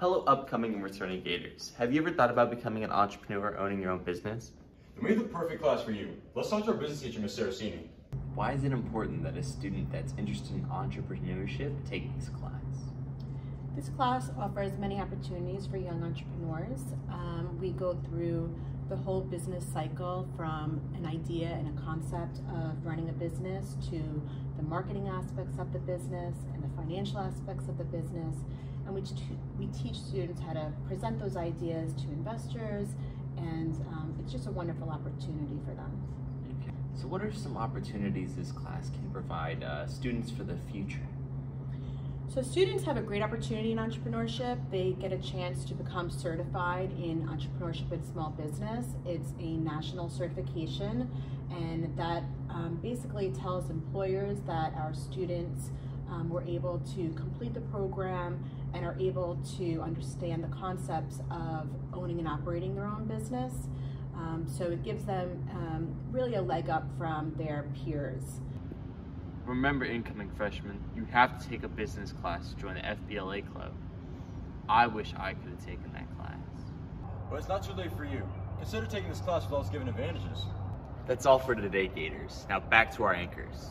Hello, upcoming and returning Gators. Have you ever thought about becoming an entrepreneur or owning your own business? Then we have the perfect class for you. Let's talk to our business teacher, Ms. Saracini. Why is it important that a student that's interested in entrepreneurship take this class? This class offers many opportunities for young entrepreneurs. Um, we go through the whole business cycle from an idea and a concept of running a business to the marketing aspects of the business and the financial aspects of the business. And we, we teach students how to present those ideas to investors, and um, it's just a wonderful opportunity for them. Okay. So, what are some opportunities this class can provide uh, students for the future? So students have a great opportunity in entrepreneurship. They get a chance to become certified in entrepreneurship and small business. It's a national certification and that um, basically tells employers that our students um, were able to complete the program and are able to understand the concepts of owning and operating their own business. Um, so it gives them um, really a leg up from their peers. Remember, incoming freshmen, you have to take a business class to join the FBLA club. I wish I could have taken that class. But it's not too late for you. Consider taking this class with all its given advantages. That's all for today, Gators. Now back to our anchors.